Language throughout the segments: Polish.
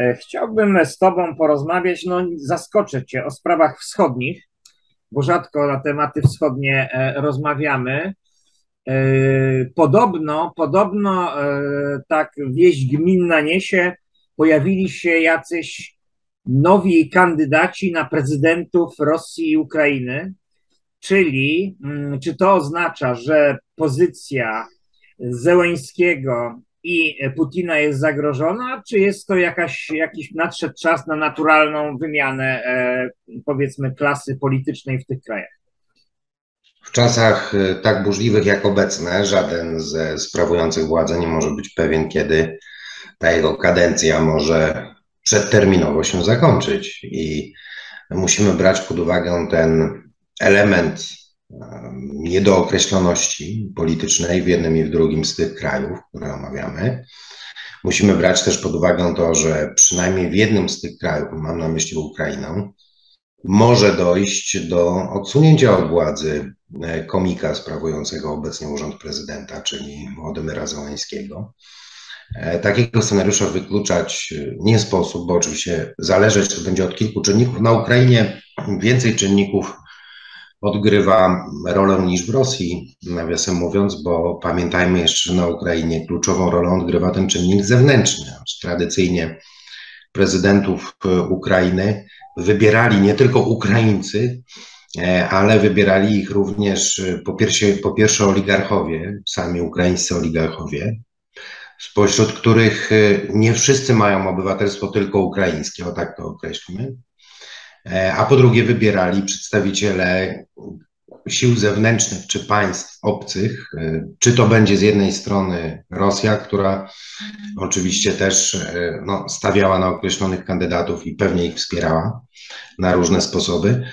E, chciałbym z Tobą porozmawiać, no zaskoczę Cię o sprawach wschodnich, bo rzadko na tematy wschodnie e, rozmawiamy. E, podobno, podobno tak wieść gminna niesie, pojawili się jacyś nowi kandydaci na prezydentów Rosji i Ukrainy, czyli mm, czy to oznacza, że pozycja Zełeńskiego i Putina jest zagrożona, czy jest to jakaś, jakiś nadszedł czas na naturalną wymianę, e, powiedzmy, klasy politycznej w tych krajach? W czasach e, tak burzliwych jak obecne, żaden ze sprawujących władzę nie może być pewien, kiedy ta jego kadencja może przedterminowo się zakończyć. I musimy brać pod uwagę ten element niedookreśloności politycznej w jednym i w drugim z tych krajów, które omawiamy. Musimy brać też pod uwagę to, że przynajmniej w jednym z tych krajów, mam na myśli Ukrainę, może dojść do odsunięcia od władzy e, komika sprawującego obecnie urząd prezydenta, czyli Władimira Zełańskiego. E, takiego scenariusza wykluczać e, nie sposób, bo oczywiście zależeć to będzie od kilku czynników. Na Ukrainie więcej czynników odgrywa rolę niż w Rosji, nawiasem mówiąc, bo pamiętajmy jeszcze, że na Ukrainie kluczową rolę odgrywa ten czynnik zewnętrzny. Tradycyjnie prezydentów e, Ukrainy wybierali nie tylko Ukraińcy, e, ale wybierali ich również e, po pierwsze, po pierwsze oligarchowie, sami ukraińscy oligarchowie, spośród których nie wszyscy mają obywatelstwo tylko ukraińskie, o tak to określmy. E, a po drugie wybierali przedstawiciele sił zewnętrznych czy państw obcych, e, czy to będzie z jednej strony Rosja, która oczywiście też e, no, stawiała na określonych kandydatów i pewnie ich wspierała na różne sposoby,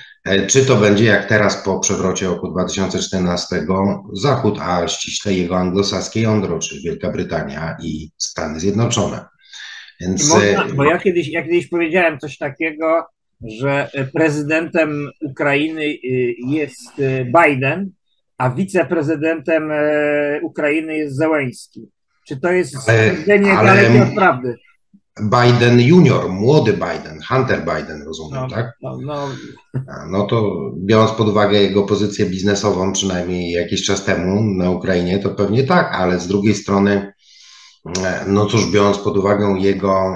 czy to będzie jak teraz po przewrocie roku 2014 Zachód, a ściśle jego anglosaskie jądro, czyli Wielka Brytania i Stany Zjednoczone. Więc... Można, bo ja kiedyś, ja kiedyś powiedziałem coś takiego, że prezydentem Ukrainy y, jest y, Biden, a wiceprezydentem e, Ukrainy jest Zełęński. Czy to jest stwierdzenie dalekie od prawdy? Biden junior, młody Biden, Hunter Biden, rozumiem, no, tak? No, no. no to biorąc pod uwagę jego pozycję biznesową, przynajmniej jakiś czas temu na Ukrainie, to pewnie tak, ale z drugiej strony, e, no cóż, biorąc pod uwagę jego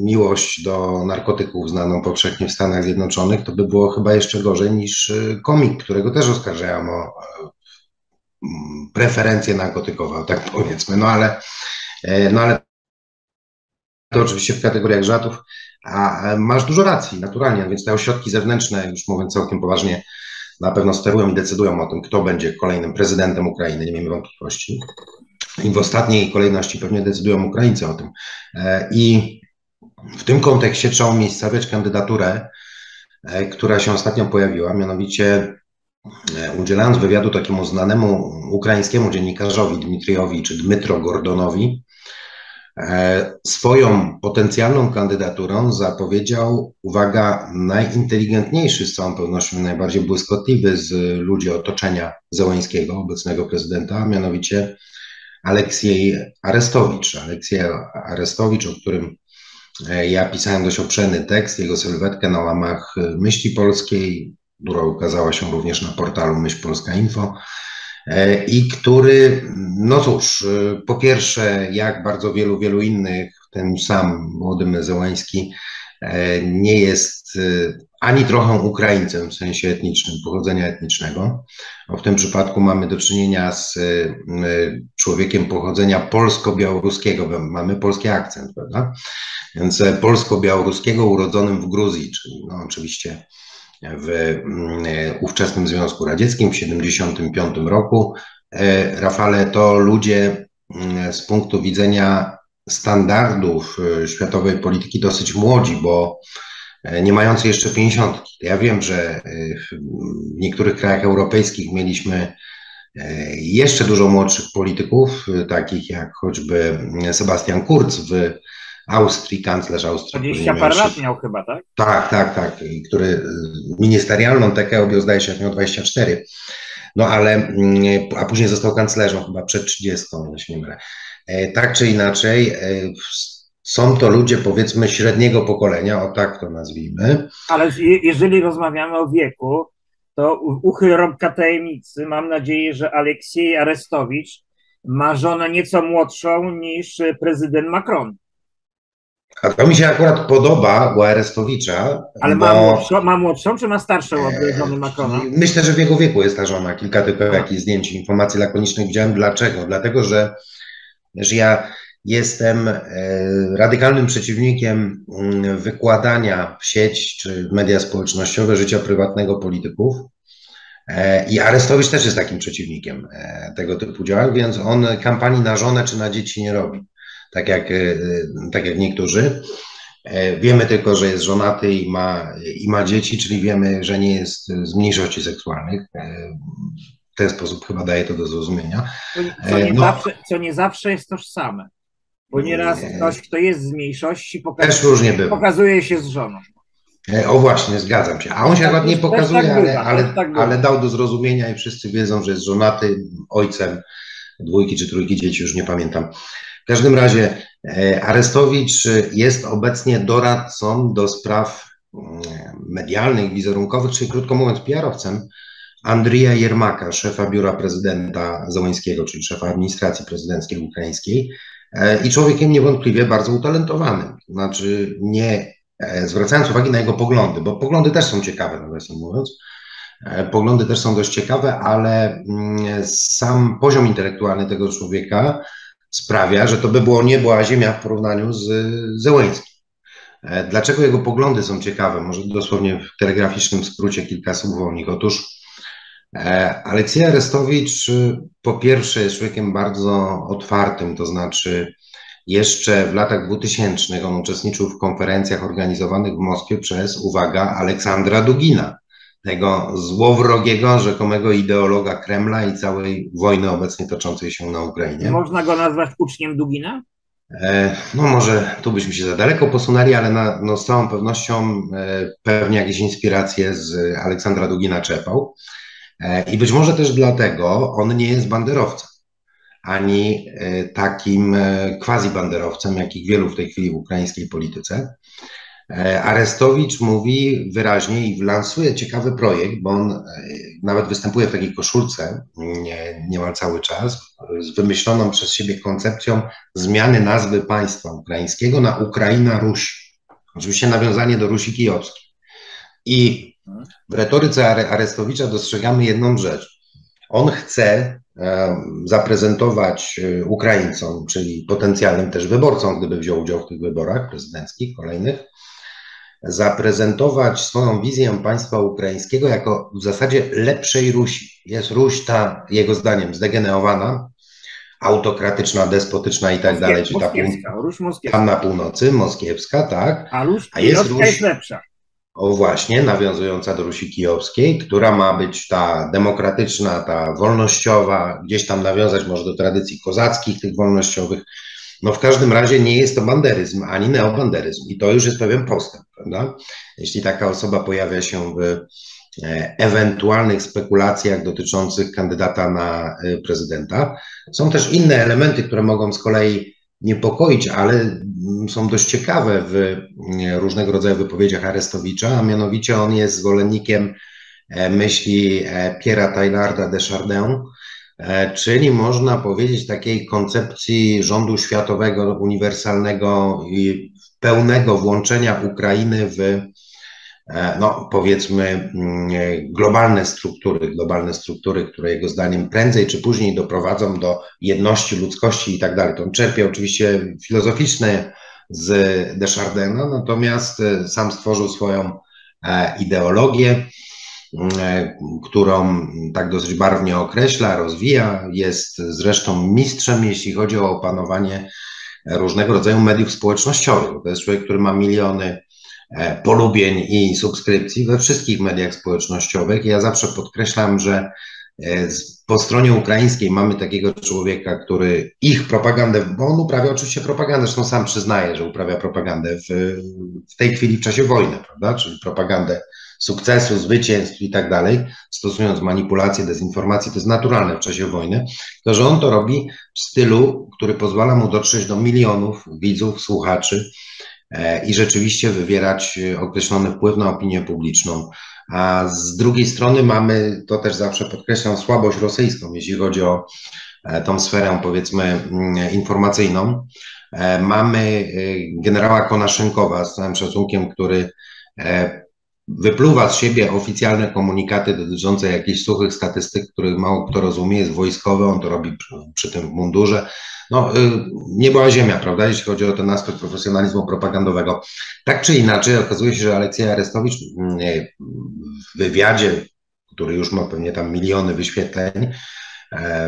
miłość do narkotyków znaną powszechnie w Stanach Zjednoczonych, to by było chyba jeszcze gorzej niż y, komik, którego też oskarżają o e, preferencje narkotykowe, tak powiedzmy. No ale, e, no ale to oczywiście w kategoriach żartów. A masz dużo racji, naturalnie, więc te ośrodki zewnętrzne, już mówiąc całkiem poważnie, na pewno sterują i decydują o tym, kto będzie kolejnym prezydentem Ukrainy, nie miejmy wątpliwości. I w ostatniej kolejności pewnie decydują Ukraińcy o tym. E, I w tym kontekście trzeba umiejscowiać kandydaturę, e, która się ostatnio pojawiła, mianowicie e, udzielając wywiadu takiemu znanemu ukraińskiemu dziennikarzowi Dmitriowi czy Dmytro Gordonowi, e, swoją potencjalną kandydaturą zapowiedział, uwaga, najinteligentniejszy z całą pewnością, najbardziej błyskotliwy z ludzi otoczenia Zełańskiego, obecnego prezydenta, a mianowicie Aleksiej Arestowicz. Aleksiej Arestowicz, o którym ja pisałem dość obszerny tekst, jego sylwetkę na łamach e, Myśli Polskiej, która ukazała się również na portalu Myśl Polska Info e, i który, no cóż, po pierwsze, jak bardzo wielu, wielu innych, ten sam młody Zełański nie jest ani trochę Ukraińcem w sensie etnicznym, pochodzenia etnicznego. w tym przypadku mamy do czynienia z człowiekiem pochodzenia polsko-białoruskiego, mamy polski akcent, prawda? Więc e, polsko-białoruskiego urodzonym w Gruzji, czyli no oczywiście w mm, e, ówczesnym Związku Radzieckim w 1975 roku. E, Rafale, to ludzie mm, z punktu widzenia standardów światowej polityki dosyć młodzi, bo nie mający jeszcze 50. Ja wiem, że w niektórych krajach europejskich mieliśmy jeszcze dużo młodszych polityków, takich jak choćby Sebastian Kurz w Austrii, kanclerz Austrii. 20 parę lat miał chyba, tak? Tak, tak, tak, który ministerialną tekę objął, zdaje się, jak miał 24. No ale, mm, a później został kanclerzem chyba przed 30, jeśli nie mylę. E, tak czy inaczej, e, są to ludzie powiedzmy średniego pokolenia, o tak to nazwijmy. Ale jeżeli rozmawiamy o wieku, to uchyl rąbka tajemnicy. Mam nadzieję, że Aleksiej Arestowicz ma żonę nieco młodszą niż prezydent Macron. A to mi się akurat podoba u Arestowicza. Ale bo... ma, młodszą, ma młodszą, czy ma starszą od żony Macrona? Myślę, że w jego wieku jest ta żona. Kilka tylko jakichś zdjęć, informacji lakonicznych widziałem. Dlaczego? Dlatego, że, że ja jestem e, radykalnym przeciwnikiem mm, wykładania w sieć czy media społecznościowe życia prywatnego polityków. E, I Arestowicz też jest takim przeciwnikiem e, tego typu działań, więc on kampanii na żonę czy na dzieci nie robi tak jak, e, tak jak niektórzy. E, wiemy tylko, że jest żonaty i ma, i ma dzieci, czyli wiemy, że nie jest z mniejszości seksualnych. E, w ten sposób chyba daje to do zrozumienia. Co nie, no, zawsze, co nie zawsze jest tożsame. Bo nieraz ktoś, kto jest z mniejszości, pokazuje, pokazuje się z żoną. O właśnie, zgadzam się. A on się tak, nie pokazuje, tak ale, ale, tak ale dał do zrozumienia i wszyscy wiedzą, że jest żonaty ojcem dwójki czy trójki dzieci, już nie pamiętam. W każdym razie e, Arestowicz jest obecnie doradcą do spraw mm, medialnych, wizerunkowych, czyli krótko mówiąc PR-owcem Andrija Jermaka, szefa biura prezydenta Załańskiego, czyli szefa administracji prezydenckiej ukraińskiej e, i człowiekiem niewątpliwie bardzo utalentowanym. Znaczy nie e, zwracając uwagi na jego poglądy, bo poglądy też są ciekawe, nawiasem mówiąc, poglądy też są dość ciekawe, ale mm, sam poziom intelektualny tego człowieka sprawia, że to by było niebo, a ziemia w porównaniu z Zełęskim. E, dlaczego jego poglądy są ciekawe? Może dosłownie w telegraficznym skrócie kilka słów o nich. Otóż e, Aleksiej Arestowicz y, po pierwsze jest człowiekiem bardzo otwartym, to znaczy jeszcze w latach 2000 on uczestniczył w konferencjach organizowanych w Moskwie przez, uwaga, Aleksandra Dugina, tego złowrogiego, rzekomego ideologa Kremla i całej wojny obecnie toczącej się na Ukrainie. Można go nazwać uczniem Dugina? E, no może tu byśmy się za daleko posunęli, ale na, no z całą pewnością e, pewnie jakieś inspiracje z Aleksandra Dugina czerpał. E, I być może też dlatego on nie jest banderowcem, ani takim quasi-banderowcem, jakich wielu w tej chwili w ukraińskiej polityce. E, Arestowicz mówi wyraźnie i lansuje ciekawy projekt, bo on e, nawet występuje w takiej koszulce nie, niemal cały czas, z wymyśloną przez siebie koncepcją zmiany nazwy państwa ukraińskiego na Ukraina Ruś. Oczywiście nawiązanie do Rusi Kijowskiej. I w retoryce Arestowicza dostrzegamy jedną rzecz. On chce e, zaprezentować Ukraińcom, czyli potencjalnym też wyborcom, gdyby wziął udział w tych wyborach prezydenckich kolejnych, zaprezentować swoją wizję państwa ukraińskiego jako w zasadzie lepszej Rusi. Jest Ruś ta, jego zdaniem, zdegenerowana, autokratyczna, despotyczna i tak dalej, czy ta tam na północy, moskiewska, tak. A, Ruś, A jest Ruś jest lepsza. O właśnie, nawiązująca do Rusi Kijowskiej, która ma być ta demokratyczna, ta wolnościowa, gdzieś tam nawiązać może do tradycji kozackich, tych wolnościowych, no w każdym razie nie jest to banderyzm ani neobanderyzm i to już jest pewien postęp, prawda? Jeśli taka osoba pojawia się w e, ewentualnych spekulacjach dotyczących kandydata na e, prezydenta. Są też inne elementy, które mogą z kolei niepokoić, ale mm, są dość ciekawe w e, różnego rodzaju wypowiedziach Arestowicza, a mianowicie on jest zwolennikiem myśli Pierre'a Taillarda de Chardin, E, czyli można powiedzieć takiej koncepcji rządu światowego, uniwersalnego i pełnego włączenia Ukrainy w, e, no powiedzmy, mm, globalne struktury, globalne struktury, które jego zdaniem prędzej czy później doprowadzą do jedności ludzkości i tak dalej. To on czerpie oczywiście filozoficzne z Deschardena, natomiast e, sam stworzył swoją ideologię E, którą tak dosyć barwnie określa, rozwija. Jest zresztą mistrzem, jeśli chodzi o opanowanie różnego rodzaju mediów społecznościowych. To jest człowiek, który ma miliony e, polubień i subskrypcji we wszystkich mediach społecznościowych. Ja zawsze podkreślam, że e, po stronie ukraińskiej mamy takiego człowieka, który ich propagandę, bo on uprawia oczywiście propagandę, zresztą sam przyznaje, że uprawia propagandę w, w tej chwili w czasie wojny, prawda? Czyli propagandę sukcesu, zwycięstw i tak dalej, stosując manipulacje, dezinformacje, to jest naturalne w czasie wojny, to że on to robi w stylu, który pozwala mu dotrzeć do milionów widzów, słuchaczy e, i rzeczywiście wywierać określony wpływ na opinię publiczną. A z drugiej strony mamy, to też zawsze podkreślam, słabość rosyjską, jeśli chodzi o e, tą sferę, powiedzmy, mm, informacyjną. E, mamy generała Konaszenkowa, z całym szacunkiem, który wypluwa z siebie oficjalne komunikaty dotyczące jakichś suchych statystyk, których mało kto rozumie, jest wojskowy, on to robi przy, przy tym mundurze. No, y, nie była ziemia, prawda, jeśli chodzi o ten aspekt profesjonalizmu propagandowego. Tak czy inaczej, okazuje się, że Aleksiej Arestowicz mm, w wywiadzie, który już ma pewnie tam miliony wyświetleń,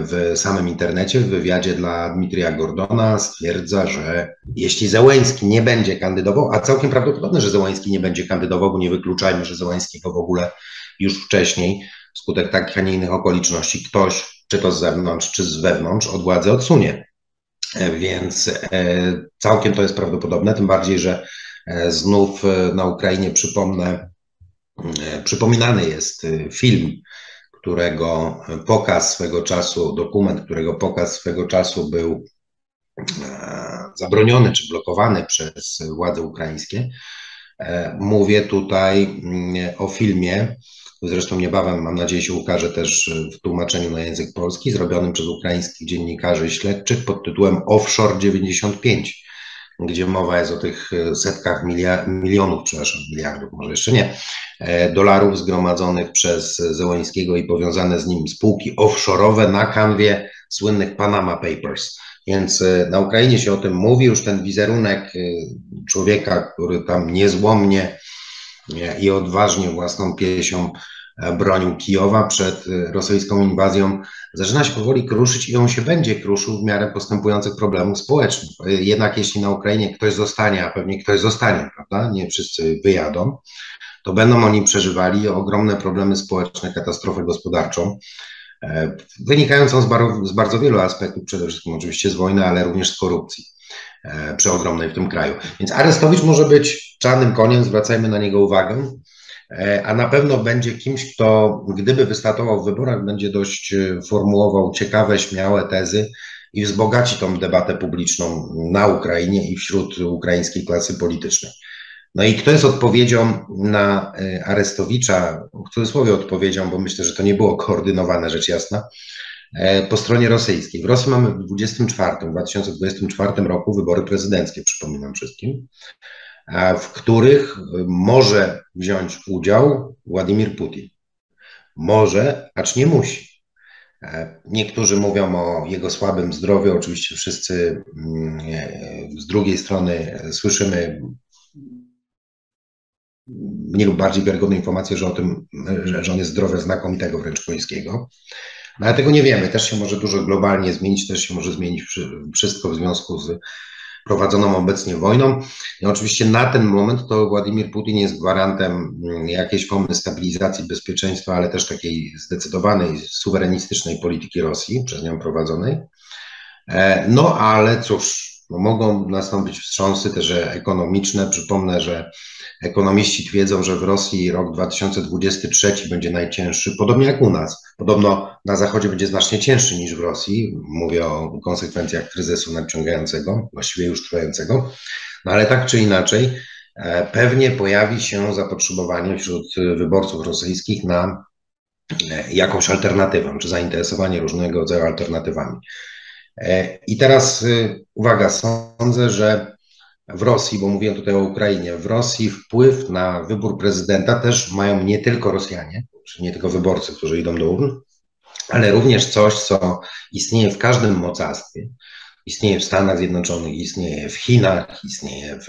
w samym internecie, w wywiadzie dla Dmitrija Gordona stwierdza, że jeśli Zełęński nie będzie kandydował, a całkiem prawdopodobne, że Zełęński nie będzie kandydował, bo nie wykluczajmy, że Zełęńskiego w ogóle już wcześniej, wskutek takich, a nie innych okoliczności, ktoś, czy to z zewnątrz, czy z wewnątrz, od władzy odsunie. E, więc e, całkiem to jest prawdopodobne, tym bardziej, że znów na Ukrainie, przypomnę, przypominany jest film którego pokaz swego czasu, dokument, którego pokaz swego czasu był e, zabroniony czy blokowany przez władze ukraińskie. E, mówię tutaj mm, o filmie, zresztą niebawem, mam nadzieję, się ukaże też w tłumaczeniu na język polski, zrobionym przez ukraińskich dziennikarzy śledczych pod tytułem Offshore 95 gdzie mowa jest o tych e, setkach milionów, przepraszam, miliardów, może jeszcze nie, e, dolarów zgromadzonych przez Zełańskiego i powiązane z nim spółki offshore'owe na kanwie słynnych Panama Papers. Więc e, na Ukrainie się o tym mówi, już ten wizerunek człowieka, który tam niezłomnie i odważnie własną piesią bronił Kijowa przed rosyjską inwazją, zaczyna się powoli kruszyć i on się będzie kruszył w miarę postępujących problemów społecznych. Jednak jeśli na Ukrainie ktoś zostanie, a pewnie ktoś zostanie, prawda, nie wszyscy wyjadą, to będą oni przeżywali ogromne problemy społeczne, katastrofę gospodarczą, e, wynikającą z, bardzo, z bardzo wielu aspektów, przede wszystkim oczywiście z wojny, ale również z korupcji e, przeogromnej w tym kraju. Więc Arestowicz może być czarnym koniem, zwracajmy na niego uwagę. E, a na pewno będzie kimś, kto gdyby wystartował w wyborach, będzie dość e, formułował ciekawe, śmiałe tezy i wzbogaci tą debatę publiczną na Ukrainie i wśród ukraińskiej klasy politycznej. No i kto jest odpowiedzią na e, Arestowicza, w cudzysłowie odpowiedzią, bo myślę, że to nie było koordynowane, rzecz jasna, po stronie rosyjskiej. W Rosji mamy w 2024, w 2024 roku wybory prezydenckie, przypominam wszystkim w których może wziąć udział Władimir Putin. Może, acz nie musi. E, niektórzy mówią o jego słabym zdrowiu, oczywiście wszyscy mm, e, z drugiej strony słyszymy mniej lub bardziej wiarygodne informacje, że o tym, że on jest zdrowy znakomitego wręcz końskiego. No ale tego nie wiemy. Też się może dużo globalnie zmienić, też się może zmienić wszystko w związku z prowadzoną obecnie wojną. I oczywiście na ten moment to Władimir Putin jest gwarantem mm, jakiejś formy stabilizacji bezpieczeństwa, ale też takiej zdecydowanej, suwerenistycznej polityki Rosji przez nią prowadzonej. E, no ale cóż, no mogą nastąpić wstrząsy też ekonomiczne. Przypomnę, że ekonomiści twierdzą, że w Rosji rok 2023 będzie najcięższy, podobnie jak u nas. Podobno na Zachodzie będzie znacznie cięższy niż w Rosji. Mówię o konsekwencjach kryzysu nadciągającego, właściwie już trwającego. No ale tak czy inaczej, e, pewnie pojawi się zapotrzebowanie wśród wyborców rosyjskich na e, jakąś alternatywę, czy zainteresowanie różnego rodzaju alternatywami. E, I teraz uwaga, sądzę, że w Rosji, bo mówiłem tutaj o Ukrainie, w Rosji wpływ na wybór prezydenta też mają nie tylko Rosjanie, czyli nie tylko wyborcy, którzy idą do urn, ale również coś, co istnieje w każdym mocarstwie. Istnieje w Stanach Zjednoczonych, istnieje w Chinach, istnieje w,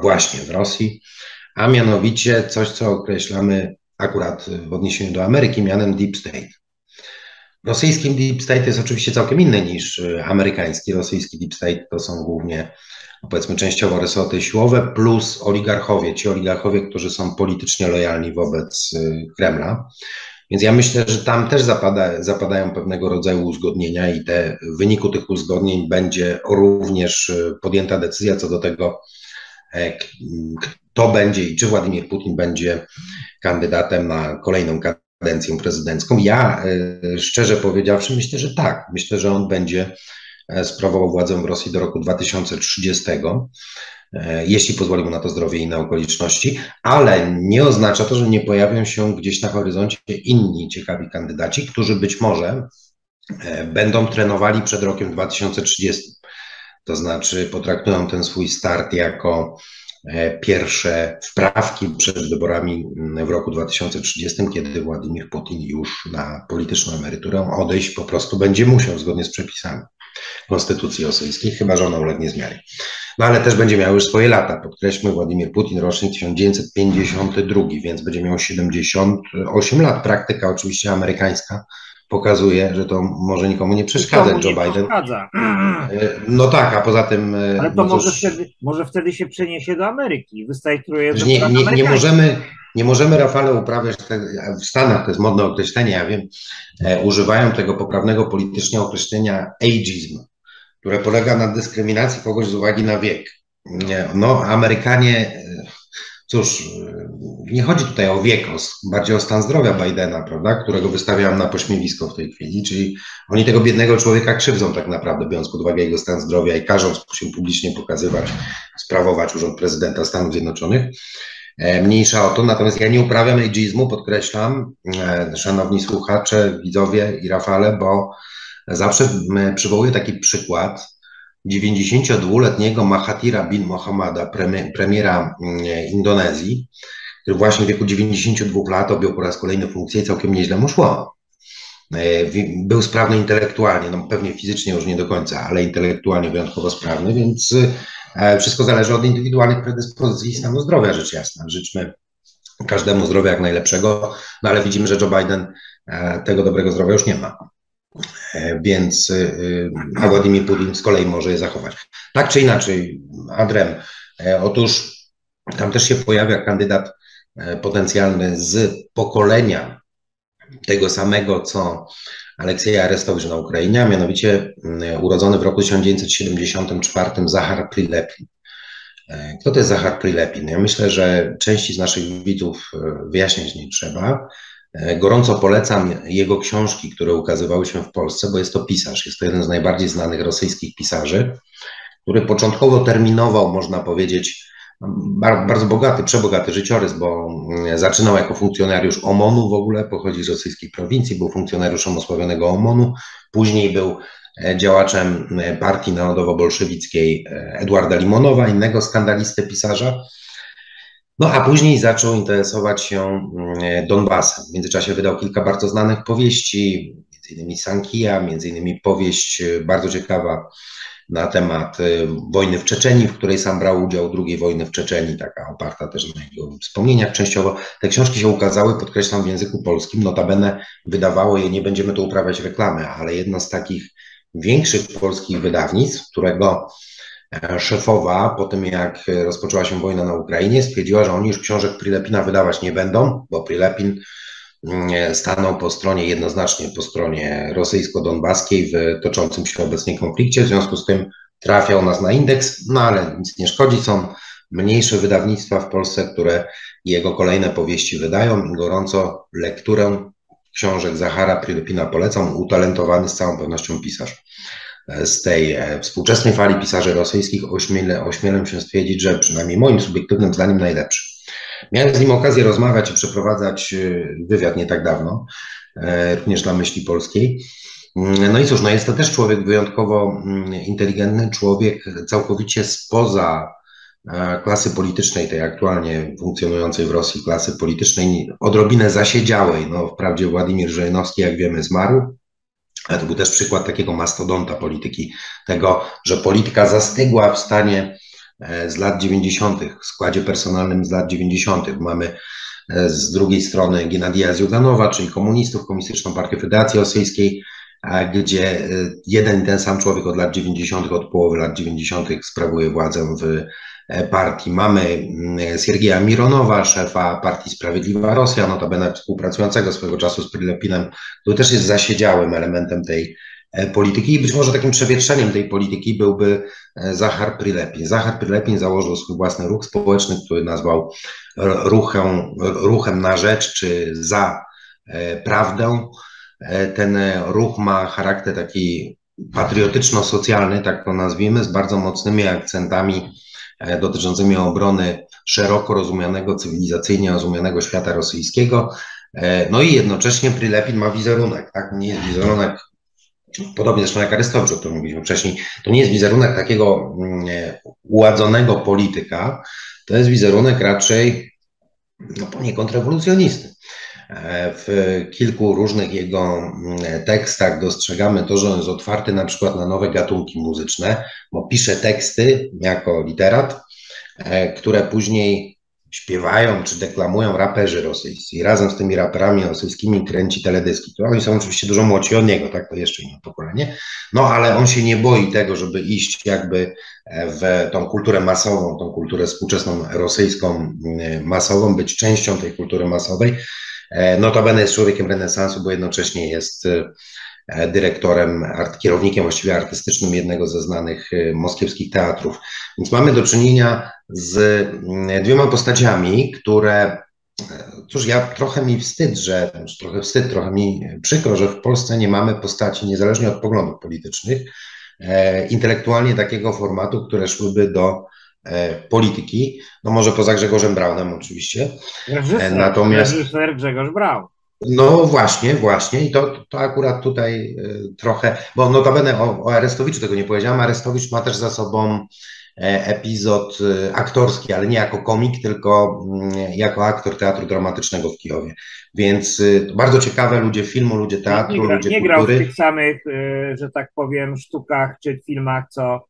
właśnie w Rosji, a mianowicie coś, co określamy akurat w odniesieniu do Ameryki mianem Deep State. Rosyjski Deep State jest oczywiście całkiem inny niż amerykański. Rosyjski Deep State to są głównie powiedzmy częściowo resorty siłowe, plus oligarchowie, ci oligarchowie, którzy są politycznie lojalni wobec y, Kremla. Więc ja myślę, że tam też zapada, zapadają pewnego rodzaju uzgodnienia i te, w wyniku tych uzgodnień będzie również y, podjęta decyzja co do tego, kto będzie i czy Władimir Putin będzie kandydatem na kolejną kadencję prezydencką. Ja szczerze powiedziawszy myślę, że tak. Myślę, że on będzie sprawował władzę w Rosji do roku 2030. E, jeśli pozwoli mu na to zdrowie i inne okoliczności, ale nie oznacza to, że nie pojawią się gdzieś na horyzoncie inni ciekawi kandydaci, którzy być może e, będą trenowali przed rokiem 2030. To znaczy potraktują ten swój start jako e, pierwsze wprawki przed wyborami w roku 2030, kiedy Władimir Putin już na polityczną emeryturę odejść po prostu będzie musiał zgodnie z przepisami konstytucji rosyjskiej, chyba że ona ulegnie zmianie. No ale też będzie miał już swoje lata. Podkreślmy, Władimir Putin, rocznik 1952, więc będzie miał 78 lat. Praktyka oczywiście amerykańska pokazuje, że to może nikomu nie przeszkadza Joe Biden. Przeszkadza. No tak, a poza tym. E, ale to no może, cóż, wtedy, może wtedy się przeniesie do Ameryki. Wystajtruje nie, nie, nie, możemy, nie możemy, Rafale, uprawiać w Stanach, to jest modne określenie, ja wiem, e, używają tego poprawnego politycznie określenia ageism które polega na dyskryminacji kogoś z uwagi na wiek. No, Amerykanie, cóż, nie chodzi tutaj o wiek, bardziej o stan zdrowia Bidena, prawda, którego wystawiam na pośmiewisko w tej chwili, czyli oni tego biednego człowieka krzywdzą tak naprawdę, biorąc pod uwagę jego stan zdrowia i każąc się publicznie pokazywać, sprawować urząd prezydenta Stanów Zjednoczonych. E, mniejsza o to, natomiast ja nie uprawiam ageizmu, podkreślam, e, szanowni słuchacze, widzowie i Rafale, bo Zawsze przywołuję taki przykład 92-letniego Mahatira bin Mohammada, premiera Indonezji, który właśnie w wieku 92 lat objął po raz kolejny funkcję i całkiem nieźle mu szło. E, był sprawny intelektualnie, no pewnie fizycznie już nie do końca, ale intelektualnie wyjątkowo sprawny, więc e, wszystko zależy od indywidualnych predyspozycji i stanu zdrowia, rzecz jasna. Życzmy każdemu zdrowia jak najlepszego, no ale widzimy, że Joe Biden e, tego dobrego zdrowia już nie ma. E, więc y, y, Władimir Putin z kolei może je zachować. Tak czy inaczej, Adrem, e, otóż tam też się pojawia kandydat e, potencjalny z pokolenia tego samego, co Aleksieja Arestowicz na Ukrainie, a mianowicie mm, urodzony w roku 1974 Zachar Prilepin. Kto to jest Zachar Prilepin? Ja myślę, że części z naszych widzów wyjaśniać nie trzeba. E, gorąco polecam jego książki, które ukazywały się w Polsce, bo jest to pisarz. Jest to jeden z najbardziej znanych rosyjskich pisarzy, który początkowo terminował, można powiedzieć, bardzo bogaty, przebogaty życiorys, bo mm, zaczynał jako funkcjonariusz OMON-u w ogóle, pochodzi z rosyjskiej prowincji, był funkcjonariuszem osławionego OMON-u, później był e, działaczem e, partii narodowo-bolszewickiej Edwarda Limonowa, innego skandalisty pisarza, no a później zaczął interesować się mm, Donbasem. W międzyczasie wydał kilka bardzo znanych powieści, m.in. Sankija, m.in. powieść y, bardzo ciekawa na temat y, wojny w Czeczeni, w której sam brał udział, drugiej wojny w Czeczeni, taka oparta też na jego wspomnieniach częściowo. Te książki się ukazały, podkreślam, w języku polskim, notabene wydawało je, nie będziemy tu uprawiać reklamy, ale jedno z takich większych polskich wydawnictw, którego E, szefowa, po tym jak rozpoczęła się wojna na Ukrainie, stwierdziła, że oni już książek Prilepina wydawać nie będą, bo Prilepin mm, stanął po stronie, jednoznacznie po stronie rosyjsko-donbaskiej w toczącym się obecnie konflikcie, w związku z tym trafiał nas na indeks, no ale nic nie szkodzi, są mniejsze wydawnictwa w Polsce, które jego kolejne powieści wydają. Gorąco lekturę książek Zachara Prilepina polecam, utalentowany z całą pewnością pisarz z tej e, współczesnej fali pisarzy rosyjskich ośmielę, ośmielę się stwierdzić, że przynajmniej moim subiektywnym zdaniem najlepszy. Miałem z nim okazję rozmawiać i przeprowadzać e, wywiad nie tak dawno, e, również dla myśli polskiej. Mm, no i cóż, no jest to też człowiek wyjątkowo mm, inteligentny, człowiek całkowicie spoza klasy politycznej, tej aktualnie funkcjonującej w Rosji klasy politycznej, odrobinę zasiedziałej. No, wprawdzie Władimir Żejnowski, jak wiemy, zmarł, ale to był też przykład takiego mastodonta polityki, tego, że polityka zastygła w stanie e, z lat 90., w składzie personalnym z lat 90. Mamy e, z drugiej strony Gennadija Ziuganowa, czyli komunistów, Komunistyczną Partię Federacji Rosyjskiej, gdzie e, jeden i ten sam człowiek od lat 90., od połowy lat 90. sprawuje władzę w E, partii. Mamy mm, Siergieja Mironowa, szefa partii Sprawiedliwa Rosja, notabene współpracującego swego czasu z Prilepinem, który też jest zasiedziałym elementem tej polityki i być może takim przewietrzeniem tej polityki byłby Zachar Prilepin. Zachar Prilepin założył swój własny ruch społeczny, który nazwał ruchem, ruchem na rzecz czy za prawdę. Ten ruch ma charakter taki patriotyczno-socjalny, tak to nazwijmy, z bardzo mocnymi akcentami e, dotyczącymi obrony szeroko rozumianego, cywilizacyjnie rozumianego świata rosyjskiego. E, no i jednocześnie Prilepin ma wizerunek, tak? Nie jest wizerunek, podobnie zresztą jak Arystowicz, o którym mówiliśmy wcześniej, to nie jest wizerunek takiego mm, e, uładzonego polityka, to jest wizerunek raczej no, poniekąd rewolucjonisty. W kilku różnych jego mm, tekstach dostrzegamy to, że on jest otwarty na przykład na nowe gatunki muzyczne, bo pisze teksty jako literat, e, które później śpiewają czy deklamują raperzy rosyjscy. I razem z tymi raperami rosyjskimi kręci teledyski. To oni są oczywiście dużo młodsi od niego, tak, to jeszcze inne pokolenie, no ale on się nie boi tego, żeby iść jakby e, w tą kulturę masową, tą kulturę współczesną rosyjską mm, masową, być częścią tej kultury masowej, notabene jest człowiekiem renesansu, bo jednocześnie jest e, dyrektorem, kierownikiem właściwie artystycznym jednego ze znanych e, moskiewskich teatrów. Więc mamy do czynienia z mm, dwiema postaciami, które, cóż, ja trochę mi wstyd, że, trochę wstyd, trochę mi przykro, że w Polsce nie mamy postaci, niezależnie od poglądów politycznych, intelektualnie takiego formatu, które szłyby do E, polityki, no może poza Grzegorzem Braunem oczywiście. Reżyser, e, Natomiast reżyser Grzegorz Braun. No właśnie, właśnie i to, to akurat tutaj e, trochę, bo notabene o, o Arestowiczu tego nie powiedziałem, Arestowicz ma też za sobą epizod aktorski, ale nie jako komik, tylko mm, jako aktor teatru dramatycznego w Kijowie. Więc bardzo ciekawe ludzie filmu, ludzie teatru, nie, nie gra, ludzie nie kultury. grał w tych samych, że tak powiem, sztukach czy filmach, co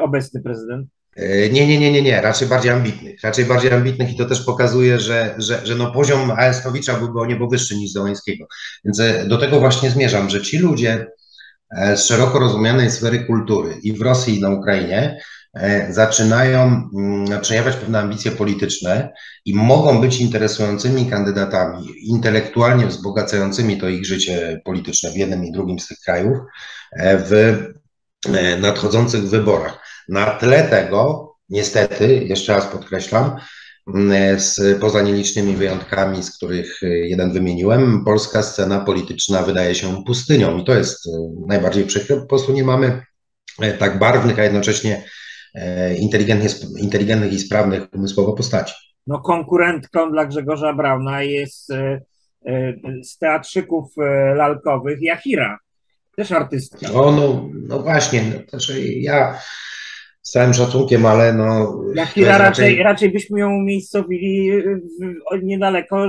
obecny prezydent. E, nie, nie, nie, nie, nie, raczej bardziej ambitnych, raczej bardziej ambitnych i to też pokazuje, że, że, że no poziom Aestowicza byłby o niebo wyższy niż Dołańskiego. Więc e, do tego właśnie zmierzam, że ci ludzie e, z szeroko rozumianej sfery kultury i w Rosji i na Ukrainie zaczynają mm, przejawiać pewne ambicje polityczne i mogą być interesującymi kandydatami, intelektualnie wzbogacającymi to ich życie polityczne w jednym i drugim z tych krajów w nadchodzących wyborach. Na tle tego, niestety, jeszcze raz podkreślam, mm, z, poza nielicznymi wyjątkami, z których jeden wymieniłem, polska scena polityczna wydaje się pustynią i to jest e, najbardziej przykre. Po prostu nie mamy e, tak barwnych, a jednocześnie e, inteligentnych i sprawnych umysłowo postaci. No konkurentką dla Grzegorza Brauna jest z teatrzyków lalkowych Jachira, też artystka. No, no, no właśnie, no, znaczy ja z całym szacunkiem, ale no... Jakira raczej, raczej, raczej byśmy ją umiejscowili niedaleko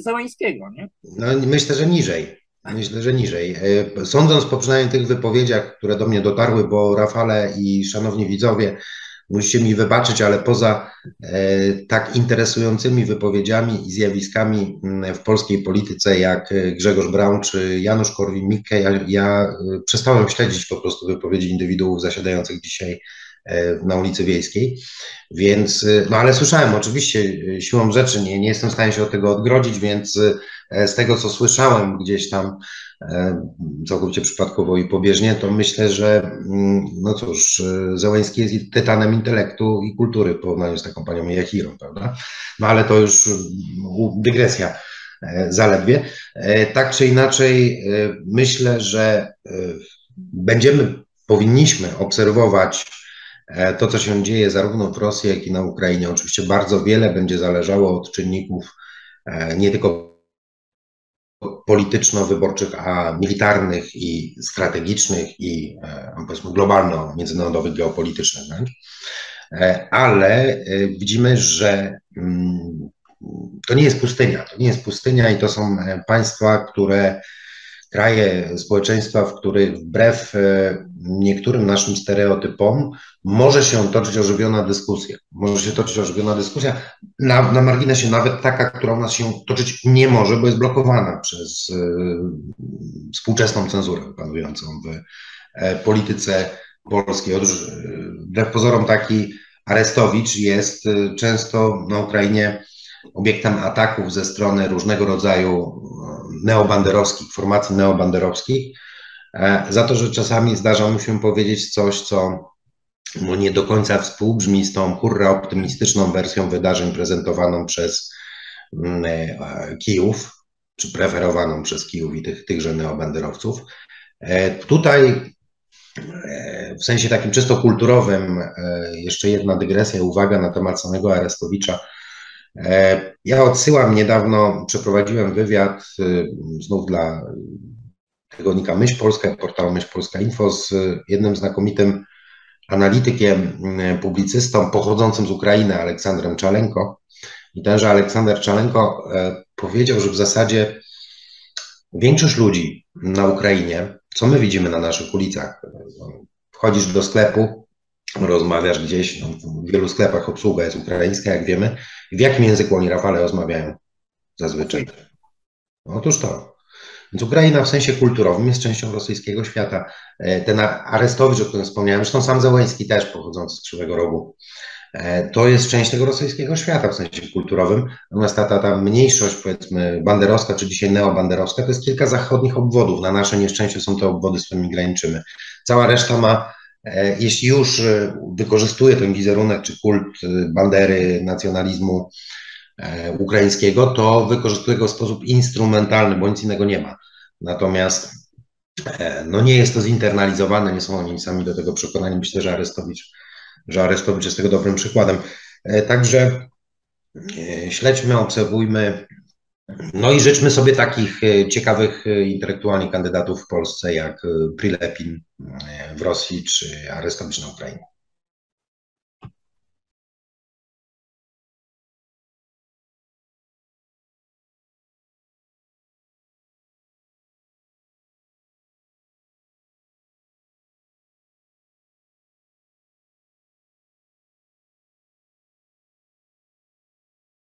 Załańskiego, nie? No myślę, że niżej. Myślę, że niżej. E, sądząc po przynajmniej tych wypowiedziach, które do mnie dotarły, bo Rafale i szanowni widzowie, musicie mi wybaczyć, ale poza e, tak interesującymi wypowiedziami i zjawiskami mm, w polskiej polityce jak Grzegorz Braun czy Janusz Korwin-Mikke, ja, ja e, przestałem śledzić po prostu wypowiedzi indywiduów zasiadających dzisiaj E, na ulicy Wiejskiej. Więc, e, no ale słyszałem oczywiście e, siłą rzeczy, nie, nie jestem w stanie się od tego odgrodzić, więc z tego, co słyszałem gdzieś tam całkowicie przypadkowo i pobieżnie, to myślę, że mm, no cóż, Zełański jest tytanem intelektu i kultury w porównaniu z taką panią Jachirą, prawda? No ale to już dygresja zaledwie. Tak czy inaczej, myślę, że będziemy, powinniśmy obserwować E, to, co się dzieje zarówno w Rosji, jak i na Ukrainie, oczywiście bardzo wiele będzie zależało od czynników e, nie tylko polityczno-wyborczych, a militarnych i strategicznych i e, powiedzmy globalno-międzynarodowych, geopolitycznych wręcz. Ale widzimy, że mm, to nie jest pustynia. To nie jest pustynia i to są państwa, które kraje, społeczeństwa, w których wbrew niektórym naszym stereotypom może się toczyć ożywiona dyskusja. Może się toczyć ożywiona dyskusja, na, na marginesie nawet taka, która u nas się toczyć nie może, bo jest blokowana przez y, współczesną cenzurę panującą w e, polityce polskiej. Otóż e, wbrew pozorom taki Arestowicz jest często na Ukrainie obiektem ataków ze strony różnego rodzaju neobanderowskich, formacji neobanderowskich, za to, że czasami zdarza mu się powiedzieć coś, co no nie do końca współbrzmi z tą hurra optymistyczną wersją wydarzeń prezentowaną przez mm, e, Kijów, czy preferowaną przez Kijów i tych, tychże neobanderowców. E, tutaj e, w sensie takim czysto kulturowym jeszcze jedna dygresja, uwaga na temat samego Arestowicza. Ja odsyłam niedawno, przeprowadziłem wywiad znów dla tygodnika Myśl Polska, portalu Myśl Polska Info z jednym znakomitym analitykiem, mm, publicystą pochodzącym z Ukrainy, Aleksandrem Czalenko. I tenże Aleksander Czalenko e, powiedział, że w zasadzie większość ludzi na Ukrainie, co my widzimy na naszych ulicach, wchodzisz do sklepu, rozmawiasz gdzieś, no, w wielu sklepach obsługa jest ukraińska, jak wiemy. W jakim języku oni, Rafale, rozmawiają zazwyczaj? Otóż to. Więc Ukraina w sensie kulturowym jest częścią rosyjskiego świata. E, ten Arestowicz, o którym wspomniałem, zresztą sam Załański też pochodzący z Krzywego Rogu, e, to jest część tego rosyjskiego świata w sensie kulturowym. Natomiast ta, ta, ta mniejszość, powiedzmy, banderowska, czy dzisiaj neobanderowska, to jest kilka zachodnich obwodów. Na nasze nieszczęście są te obwody, z którymi graniczymy. Cała reszta ma, e, jeśli już wykorzystuje ten wizerunek czy kult bandery, nacjonalizmu, ukraińskiego, to wykorzystuje go w sposób instrumentalny, bo nic innego nie ma. Natomiast e, no nie jest to zinternalizowane, nie są oni sami do tego przekonani. Myślę, że Arestowicz, że Arestowicz jest tego dobrym przykładem. E, także śledźmy, obserwujmy. No i życzmy sobie takich ciekawych intelektualnie kandydatów w Polsce jak Prilepin w Rosji czy Arestowicz na Ukrainie.